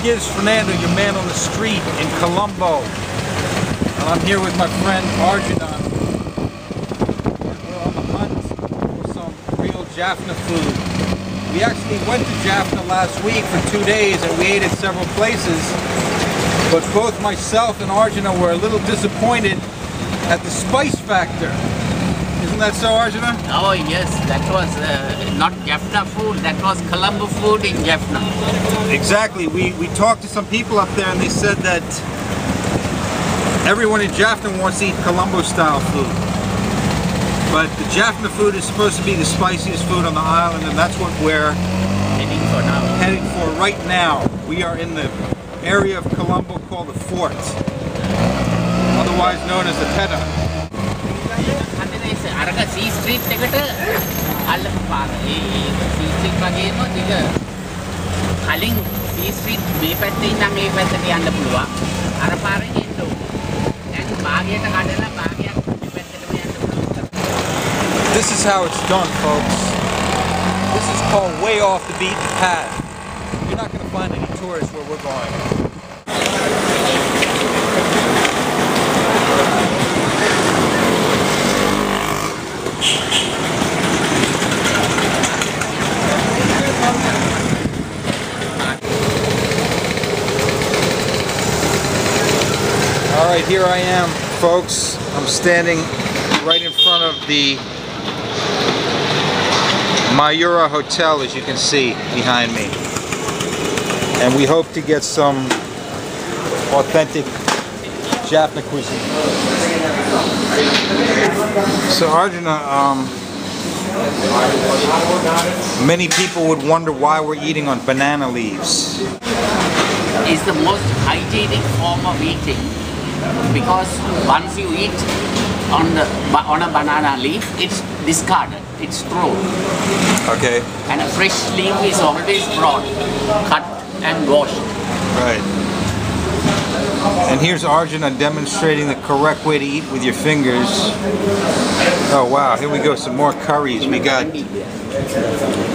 Skiz Fernando, your man on the street in Colombo. And I'm here with my friend Arjuna. We're on the hunt for some real Jaffna food. We actually went to Jaffna last week for two days and we ate at several places. But both myself and Arjuna were a little disappointed at the spice factor. Isn't that so, Arjuna? Oh yes, that was uh, not Jaffna food, that was Colombo food in Jaffna. Exactly. We, we talked to some people up there and they said that everyone in Jaffna wants to eat Colombo style food. But the Jaffna food is supposed to be the spiciest food on the island and that's what we're Heading for now. heading for right now. We are in the area of Colombo called the Fort, otherwise known as the Pettah. හදන අරක සී street එකට අල්ලපු පාර. ඒ සී street වගේම දිග කලින් සී street මේ පැත්තේ ඉඳන් මේ පැත්තට යන්න පුළුවන්. අර පාරෙන් එන්න ඕනේ. දැන් භාගයට කඩලා භාගයක් මේ පැත්තටම යන්න පුළුවන්. This is how it's done, folks. This is called way off the beaten path. You're not going to find any tourists where we're going. All right, here I am, folks. I'm standing right in front of the Mayura Hotel, as you can see behind me. And we hope to get some authentic Jaffna cuisine. So Arjuna, um, many people would wonder why we're eating on banana leaves. It's the most hygienic form of eating because once you eat on the on a banana leaf, it's discarded, it's thrown. Okay. And a fresh leaf is always brought, cut and washed. Right. And here's Arjuna demonstrating the correct way to eat with your fingers. Oh wow, here we go, some more curries. We got,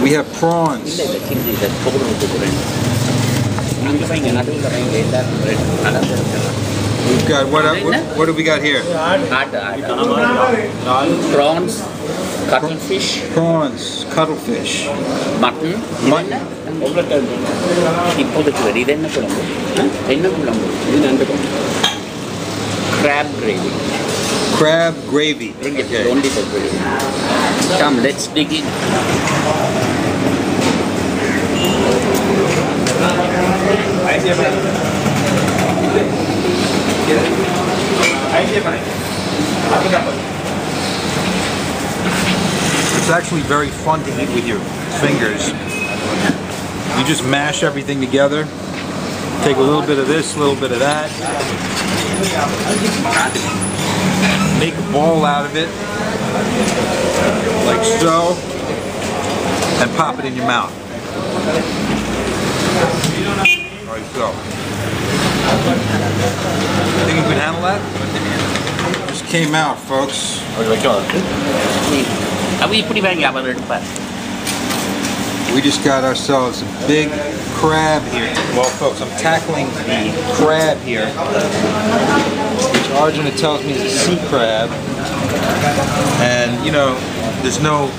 we have prawns. We've got, what, what, what do we got here? Prawns, cuttlefish, Prawns, cuttlefish, mutton. mutton, இப்போதைக்கு வரி இது என்ன குழம்பு என்ன குழம்பு இது நண்டு குழம்பு crab gravy crab gravy. bring it Okay. only for gravy come let's dig in it's actually very fun to eat with your fingers. You just mash everything together. Take a little bit of this, a little bit of that. Make a ball out of it, like so, and pop it in your mouth. Like so. Think you can handle that? came out, folks. अभी इपनी bank यहाँ पर पर. We just got ourselves a big crab here. Well, folks, I'm tackling the crab here, which Arjuna tells me is a sea crab. And, you know, there's no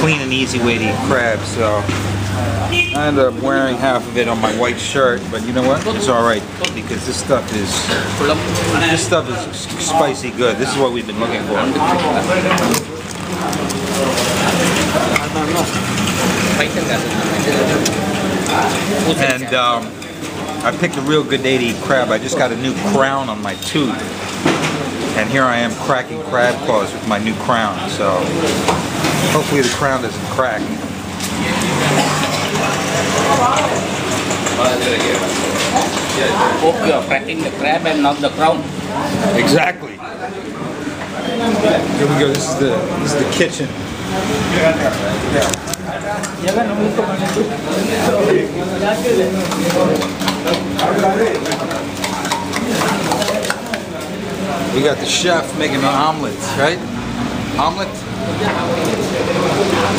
clean and easy way to eat crab, so I ended up wearing half of it on my white shirt, but you know what? It's all right because this stuff is this stuff is spicy good. This is what we've been looking for. And um, I picked a real good day to eat crab. I just got a new crown on my tooth. And here I am cracking crab claws with my new crown. So hopefully the crown doesn't crack. hope you are cracking the crab and not the crown Exactly. Here we go. This is the this is the kitchen. We got the chef making an omelet, right? Omelet?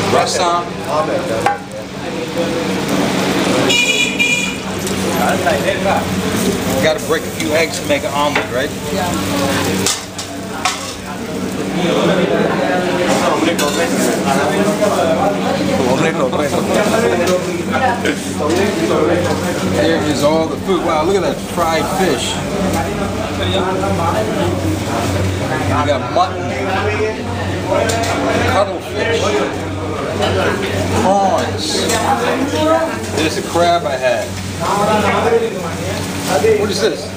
Rasam? You gotta break a few eggs to make an omelet, right? There is all the food. Wow, look at that fried fish. We got mutton, cuttlefish, prawns. There's a crab I had. What is this?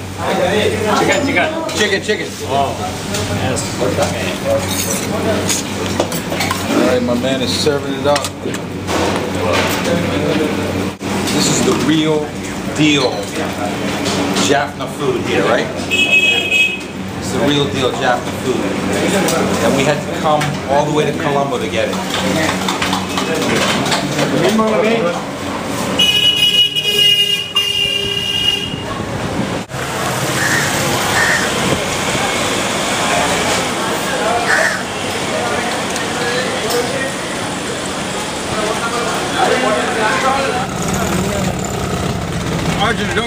Chicken, chicken. Chicken, chicken. Oh, yes. All right, my man is serving it up. This is the real deal Jaffna food here, right? It's the real deal Jaffna food. And we had to come all the way to Colombo to get it.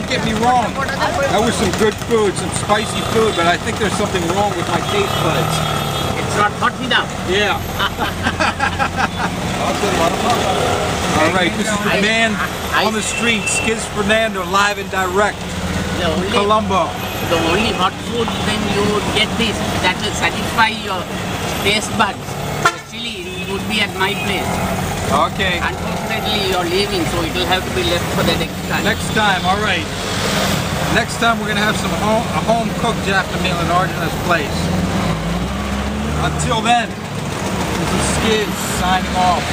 Get me wrong. That was some good food, some spicy food, but I think there's something wrong with my taste buds. It's not hot enough. Yeah. All right, this is the man on the street, Skiz Fernando, live and direct, The only, Colombo. the only hot food then you would get this that will satisfy your taste buds. Actually, it would be at my place. Okay. Unfortunately, you're leaving, so it will have to be left for the next time. Next time, all right. Next time we're gonna have some home, a home cooked Jaffna meal in Arjuna's place. Until then, this is Skiz signing off.